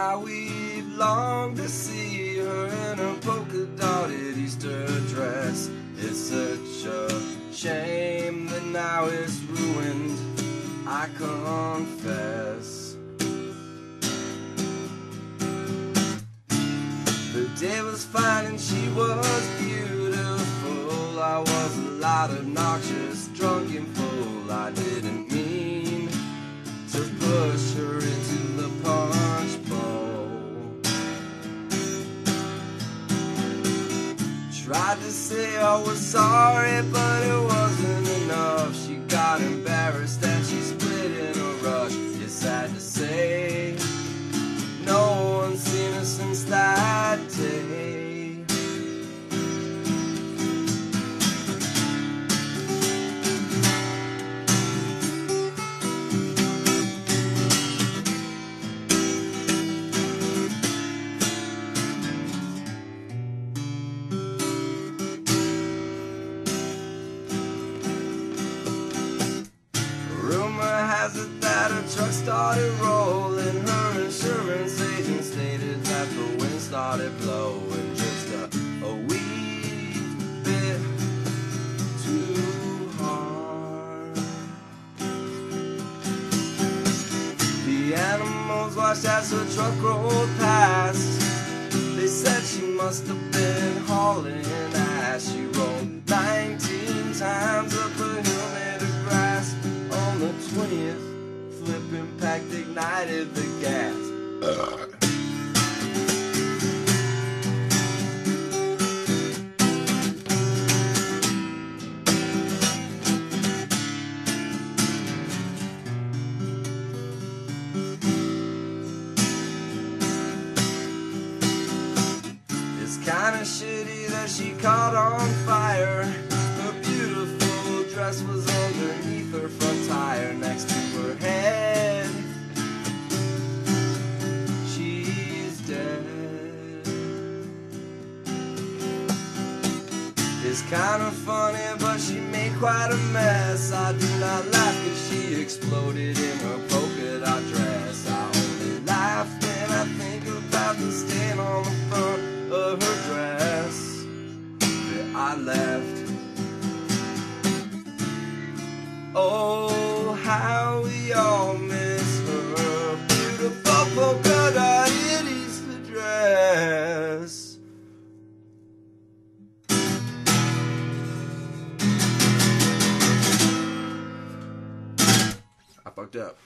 how we've longed to see her in her polka dotted Easter dress. It's such a shame that now it's ruined, I confess. The day was fine and she was beautiful. I was a lot obnoxious, drunk and full. I didn't mean to push her Tried to say I was sorry, but it wasn't enough. She got embarrassed and she started rolling. Her insurance agent stated that the wind started blowing just a, a wee bit too hard. The animals watched as her truck rolled past. They said she must have been hauling ass. She rolled 19 times up ignited the gas. It's kinda shitty that she caught on fire. Her beautiful dress was underneath her front tire next to her head. It's kinda funny, but she made quite a mess. I do not laugh cause she exploded in her polka dot dress. I only laugh when I think about the stain on the front of her dress I left. Fucked up.